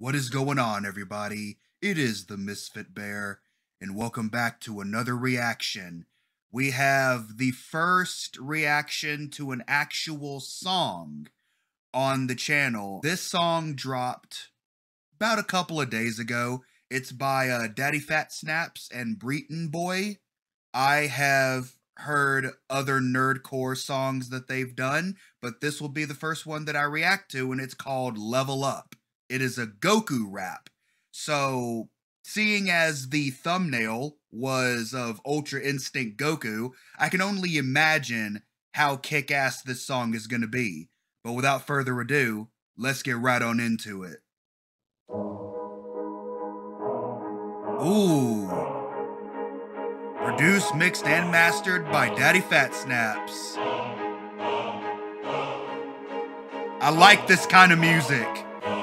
What is going on, everybody? It is the Misfit Bear, and welcome back to another reaction. We have the first reaction to an actual song on the channel. This song dropped about a couple of days ago. It's by uh, Daddyphatsnaps and Breeton Boi. I have heard other nerdcore songs that they've done, but this will be the first one that I react to, and it's called Level Up. It is a Goku rap. So, seeing as the thumbnail was of Ultra Instinct Goku, I can only imagine how kick ass this song is going to be. But without further ado, let's get right on into it. Ooh. Produced, mixed, and mastered by Daddyphatsnaps. I like this kind of music.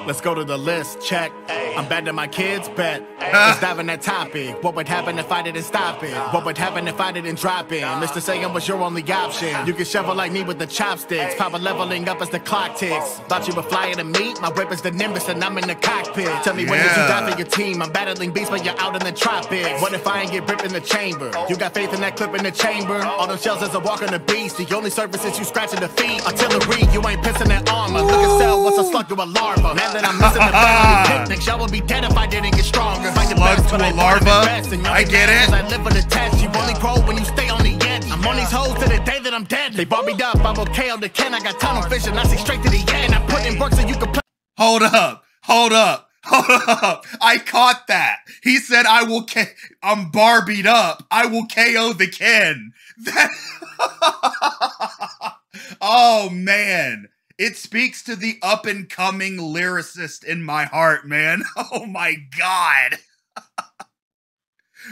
Let's go to the list. Check. I'm betting my kids bet. Let's dive in that topic. What would happen if I didn't stop it? What would happen if I didn't drop it? Mr. Saiyan was your only option. You can shovel like me with the chopsticks. Power leveling up as the clock ticks. Thought you were flying to meet. My whip is the Nimbus and I'm in the cockpit. Tell me when did you die for your team? I'm battling beasts, but you're out in the tropics. What if I ain't get ripped in the chamber? You got faith in that clip in the chamber? All them shells as a walk on the beast. The only surface is you scratching the feet. Artillery, you ain't pissing that armor. Look at cell, what's a slug to a larva? Now that I'm missing the family picnics, y'all would be dead if I didn't get stronger. The Slug to a larva? learn the best, and y'all I get it. I live for the test. You only grow when you stay on the edge. I'm on these hoes to the day that I'm dead. They brought me up, I'm okay on the can. I got tunnel vision, I see straight to the end. I put in work so you can play. Hold up. Hold up. Hold up. I caught that. He said, I will, K- I'm Barbied up. I will KO the Ken. That, oh man. It speaks to the up and coming lyricist in my heart, man. Oh my God.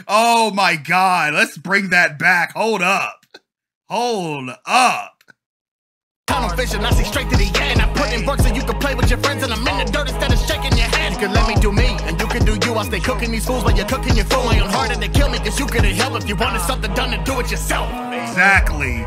oh my God. Let's bring that back. Hold up. Hold up. Tunnel vision, I see straight to the end. I put in work so you can play with your friends, and I'm in the dirt instead of shaking your head. You can let me do me, and you can do you. I'll stay cooking these fools while you're cooking your food. I am harder to kill me, cause you couldn't help if you wanted something done to do it yourself. Exactly.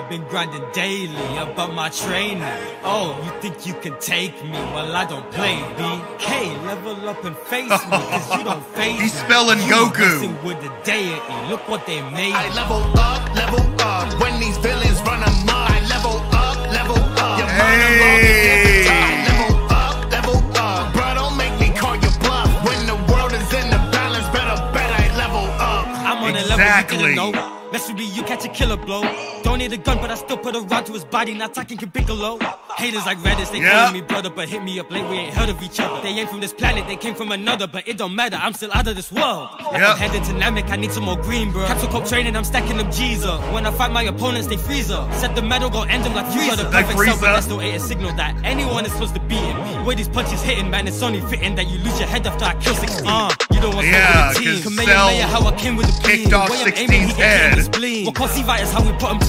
I've been grinding daily about my training. Oh, you think you can take me? Well, I don't play BK. Level up and face me, cause you don't face He's me. spelling You Goku. with the deity. Look what they made. I level up, level up. When these villains run amok, I level up, level up. Your monologue is every time. Level up, level up. Bro, don't make me call you bluff. When the world is in the balance, better bet I level up. I'm on a Exactly. level you didn't know. Mess with me, you catch a killer blow. Don't need a gun, but I still put a rod to his body, not talking can Piccolo. Haters like Reddit, they Yeah. me brother, but hit me up late, we ain't heard of each other. They ain't from this planet, they came from another, but it don't matter, I'm still out of this world. Like Yep. I'm heading to Namek, I need some more green, bro. Capsule Corp training, I'm stacking them G's up. When I fight my opponents, they freeze up. Set the metal, gon' end them like Frieza. The Like perfect self, but Frieza. that's still ain't a signal that anyone is supposed to beat it. Where these punches hitting, man, it's only fitting that you lose your head after I kill 16. Uh, you don't want to Yeah, the team. Cell how I came with the kicked beam. off Way I'm aiming, 16's he get hit in the head. Well, cause is how we put him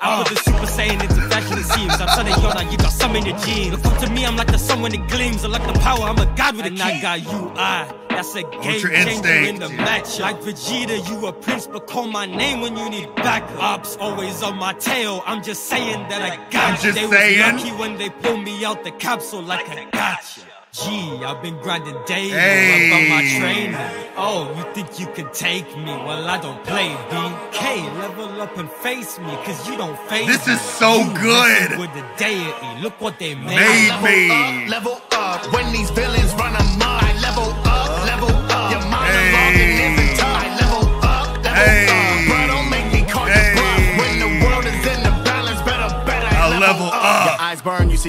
I put the super saiyan into fashion, it seems. I'm telling Yoda, you got some in your genes. Look up to me, I'm like the sun when it gleams. I like the power, I'm a god with a key. I got you, I. That's a game changer in the match. Like Vegeta, you a prince, but call my name when you need backups. Always on my tail, I'm just saying that I got I'm you. just They saying. was lucky when they pulled me out the capsule like I gotcha. Gee, I've been grinding daily Hey. about my training. Oh, you think you can take me? Well, I don't play BK. Level up and face me, cause you don't face me. This me. is so You good. messing With the deity, look what they made. Made me. Level up, level up. When these villains run amok,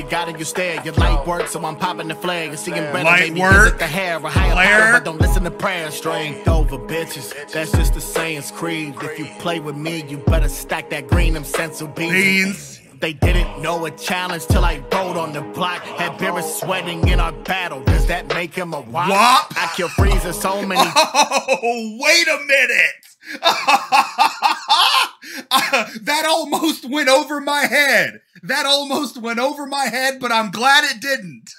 you see God and you stare. Your light works, so I'm popping the flare. You're seeing better, Light maybe work. visit the hair. A higher power, but don't listen to prayer. Strength over bitches, that's just the Saiyans creed. If you play with me, you better stack that green, them senzu beans. Beans. They didn't know a challenge till I rode on the block. Had Beerus sweating in our battle. Does that make him a wop? Wop? I kill Frieza so many. Oh, wait a minute. Uh, that almost went over my head. That almost went over my head, but I'm glad it didn't.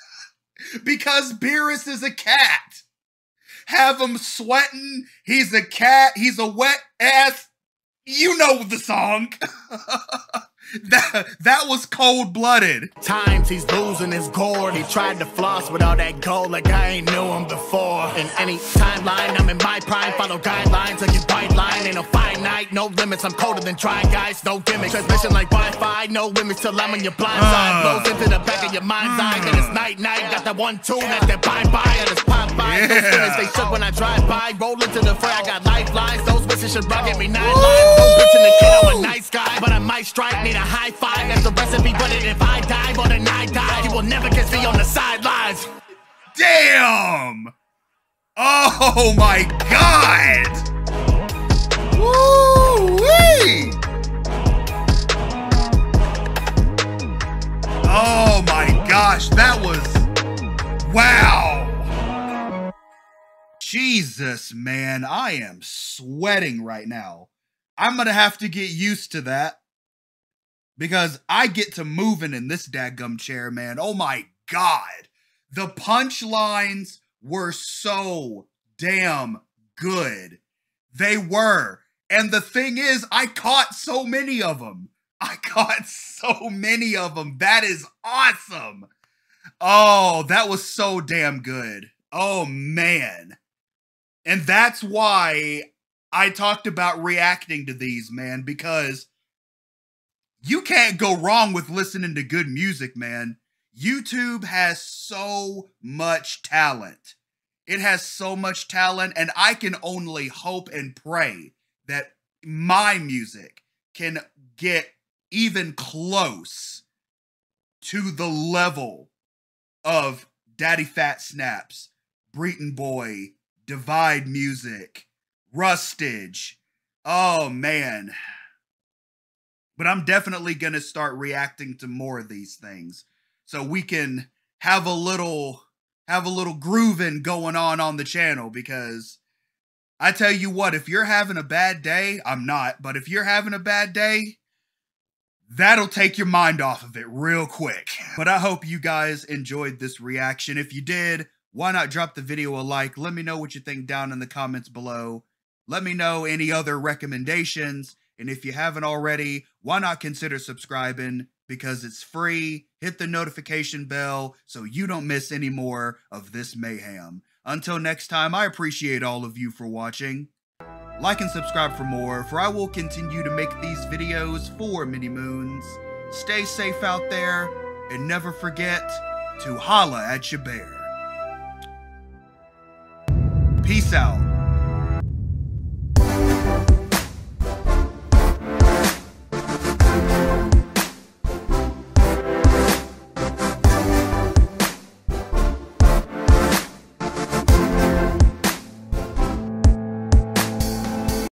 Because Beerus is a cat. Have him sweating. He's a cat. He's a wet ass. You know the song. That that was cold blooded. Times he's losing his gourd. He tried to floss with all that gold like I ain't knew him before. In any timeline, I'm in my prime. Follow guidelines, I get white line. Ain't no finite, no limits. I'm colder than try guys, no gimmicks. Transmission like Wi-Fi, no limits till I'm on your blind side. Uh. Blows into the back of your mind's eye. And it's night night. Got that one two, that's that bye bye. And it's pop by. Yeah. Those they shook when I drive by. Roll into the fray, I got lifelines. Those should run, get me nine lives. No bitch in the kid, I'm a nice guy, but I might strike. Need a high five. That's the recipe, but if I die or the night die, you will never catch me on the sidelines. Damn! Oh my god! Woo-wee! Oh my gosh, that was wow! Jesus, man, I am sweating right now. I'm gonna have to get used to that because I get to moving in this daggum chair, man. Oh my god. The punchlines were so damn good. They were. And the thing is, I caught so many of them. I caught so many of them. That is awesome. Oh, that was so damn good. Oh, man. And that's why I talked about reacting to these, man, because you can't go wrong with listening to good music, man. YouTube has so much talent. It has so much talent, and I can only hope and pray that my music can get even close to the level of Daddyphatsnaps, Breeton Boi, Divide Music, Rustage. Oh man. But I'm definitely going to start reacting to more of these things so we can have a little have a little grooving going on on the channel because I tell you what, if you're having a bad day, I'm not, but if you're having a bad day, that'll take your mind off of it real quick. But I hope you guys enjoyed this reaction. If you did, why not drop the video a like? Let me know what you think down in the comments below. Let me know any other recommendations. And if you haven't already, why not consider subscribing? Because it's free. Hit the notification bell so you don't miss any more of this mayhem. Until next time, I appreciate all of you for watching. Like and subscribe for more, for I will continue to make these videos for Mini Moons. Stay safe out there, and never forget to holla at your bear. Peace out.